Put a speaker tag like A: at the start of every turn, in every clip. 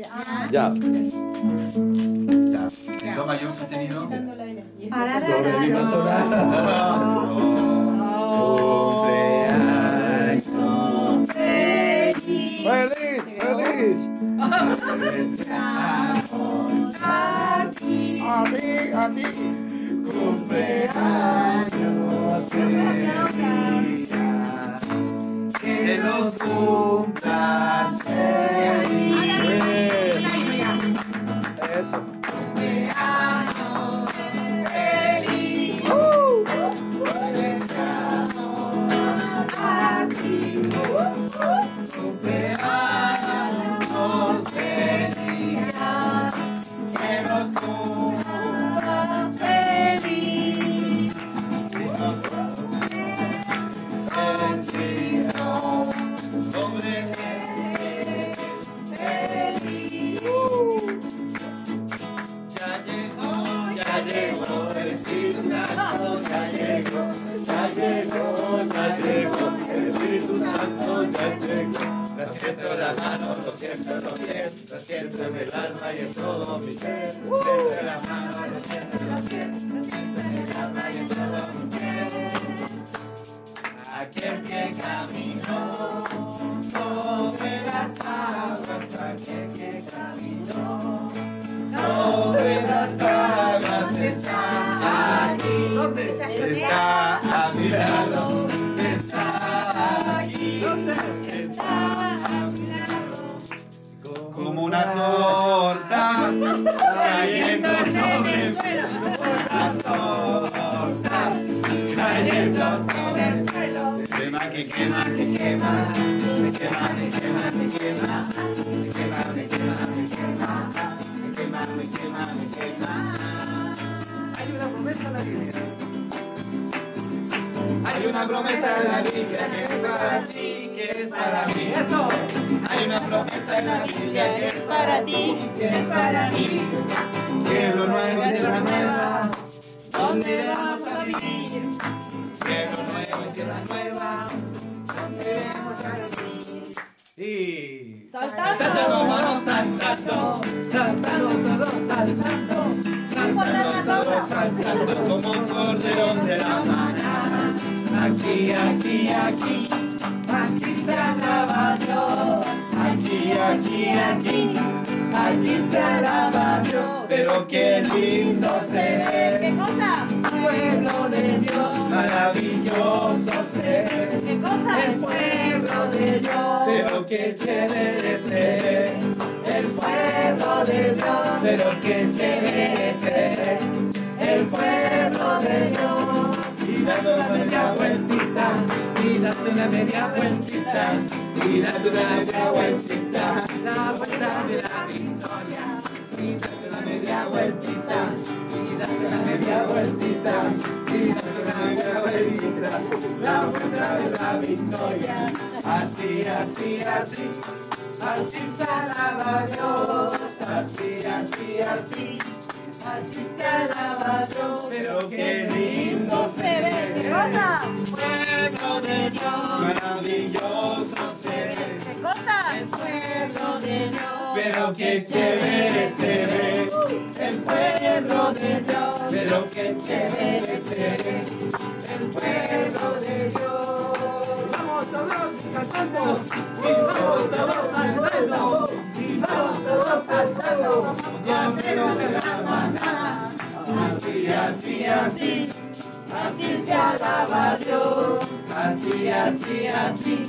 A: ya.
B: Ya.
C: Ya. Do mayor sostenido.
B: Do, re, mi. Cumpleaños feliz. Feliz, A ti, a ti.
C: Cumpleaños feliz. Que los cumplas feliz. Cumpleaños feliz. Que los cumplas feliz. Siento en las manos, lo siento en los pies, lo siento en el alma y en todo mi ser. Lo siento en las manos, lo siento en los pies, lo siento en el alma y en todo mi ser. Aquel que caminó sobre las aguas, aquel que quema, que quema. Me quema, me quema, me quema. Me quema, me quema, me quema. Me quema, me quema, me quema. Hay una promesa en la Biblia. Hay una promesa en la Biblia que es para ti, que es para mí. Hay una promesa en la Biblia que es para ti, que es para mí. Cielo nuevo y tierra nueva, donde vamos a vivir. Cielo nuevo y tierra nueva, a. Y
A: Saltando.
C: saltando, saltando todos saltando, saltando todos saltando como corderos de la manada. Aquí, aquí, aquí, aquí se. Aquí, aquí, aquí, se alaba Dios. Pero qué lindo se ve.
A: ¿Qué cosa?
C: Pueblo de Dios, maravilloso ser.
A: ¿Qué cosa?
C: El pueblo de Dios, pero qué chévere ser. El pueblo de Dios, pero qué chévere ser. El pueblo de Dios, y dando una media vueltita, dando una media vueltita, y una media vueltita, la vuelta de la victoria. Y dando una media vueltita, y dando una media vueltita, y dando una media vueltita, la vuelta de la victoria. Así, así, así, así alaba Dios, así, así, así. Así se alaba Dios, pero qué lindo se ve.
A: ¿Qué cosa?
C: Pueblo de Dios, maravilloso se ve.
A: ¿Qué cosa?
C: El pueblo de Dios, pero qué chévere se ve. El pueblo de Dios, pero qué chévere se ve. El pueblo de Dios. Vamos todos cantando, y vamos todos saltando, y vamos todos saltando, ya Así, así, así. Así se alaba Dios, así, así, así,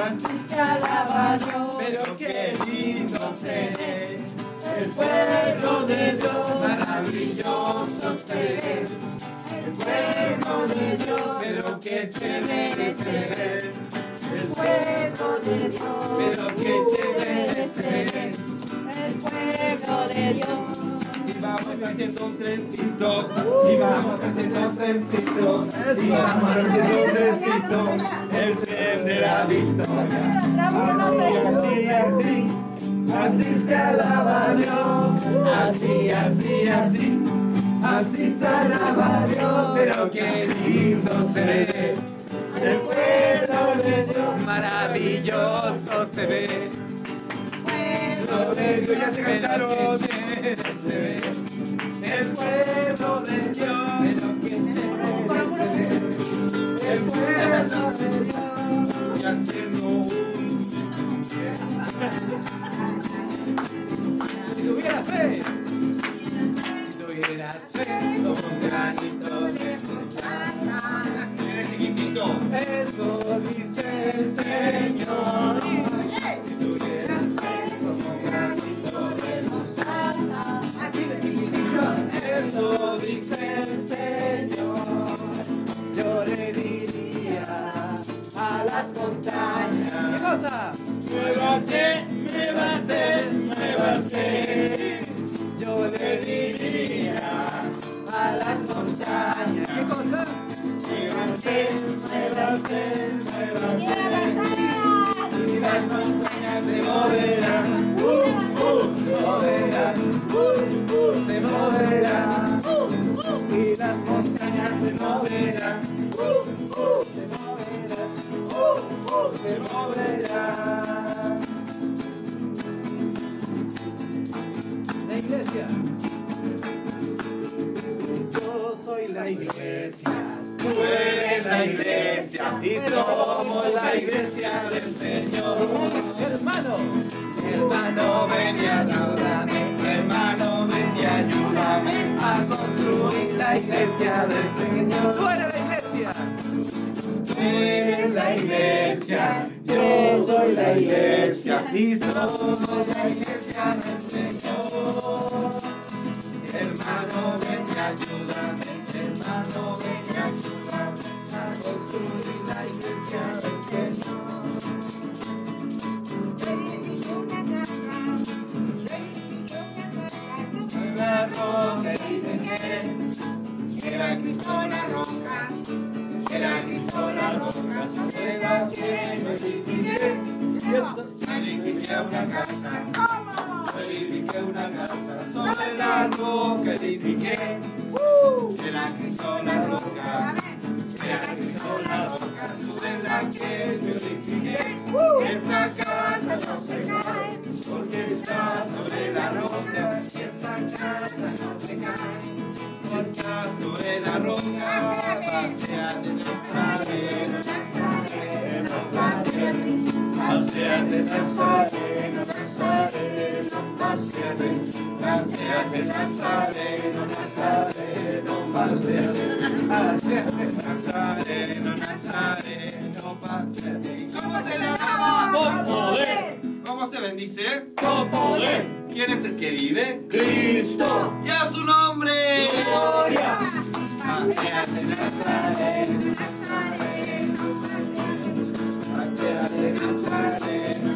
C: así se alaba Dios, pero qué lindo se ve, el pueblo de Dios, maravilloso se ve, el pueblo de Dios, pero qué chévere se ve, el pueblo de Dios, pero qué chévere se ve, el pueblo de Dios. Y vamos haciendo un trencito, y vamos haciendo un trencito, y vamos haciendo un trencito, el tren de la victoria. Así, así, así, así se alaba Dios, así, así, así, así se alaba Dios, pero qué lindo se ve. El pueblo de Dios maravilloso se ve. Pueblo de Dios ya se. El pueblo de Dios, se El pueblo de Dios, y haciendo un. Si tuviera fe, si tuvieras fe, dice el Señor. Yo le diría a las montañas. ¿Qué cosa? Muévase, muévase, muévase. Yo le diría a las montañas. ¿Qué cosa? Muévase, muévase, muévase. Y las montañas se moverán. Uh, uh, se moverán. Uh, uh, se moverán. La iglesia. Yo soy la iglesia. Tú eres la iglesia y somos la iglesia del Señor. Hermano, hermano, ven y ayúdame. Construir la iglesia del Señor. Eres la iglesia. Eres la iglesia. Yo soy la iglesia y somos la iglesia del Señor. Hermano, ven y ayúdame, hermano, ven y ayúdame a construir era Cristo la roca, era Cristo la roca, sobre la que yo edifiqué, una casa. Edifiqué una casa sobre la roca, edifiqué. Era Cristo la era Cristo la roca, sobre la que yo edifiqué. Esa casa no se cae, porque está sobre la roca, y esa casa no se cae. Está sobre la roca, paseate Nazareno, Nazareno, paseate, paseate Nazareno, Nazareno, Nazareno, Nazareno, Nazareno, Nazareno. ¿Cómo se le llama?
A: Con poder,
C: ¿Cómo se bendice?
A: con poder,
C: ¿Quién es el que vive?
A: Cristo,
C: ¡Y a su nombre!
A: gloria,
C: Paseate Nazareno, Nazareno, paseate Nazareno,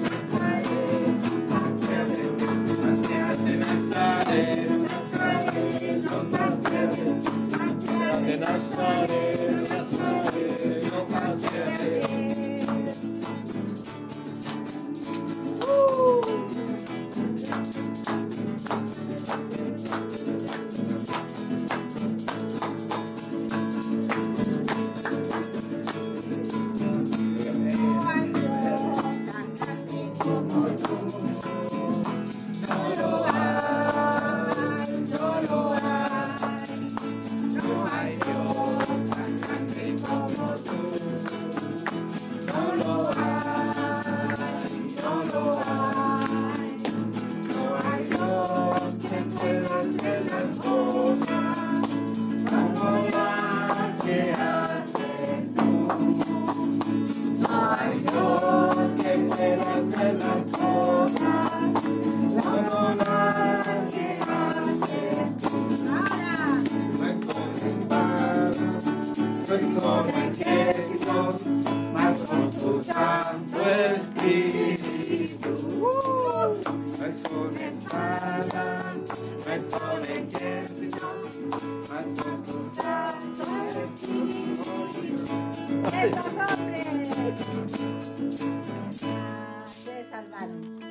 C: No Santo Espíritu. Es con espada, no es con ejército, más con tu Santo Espíritu.
D: Estos hombres se salvaron.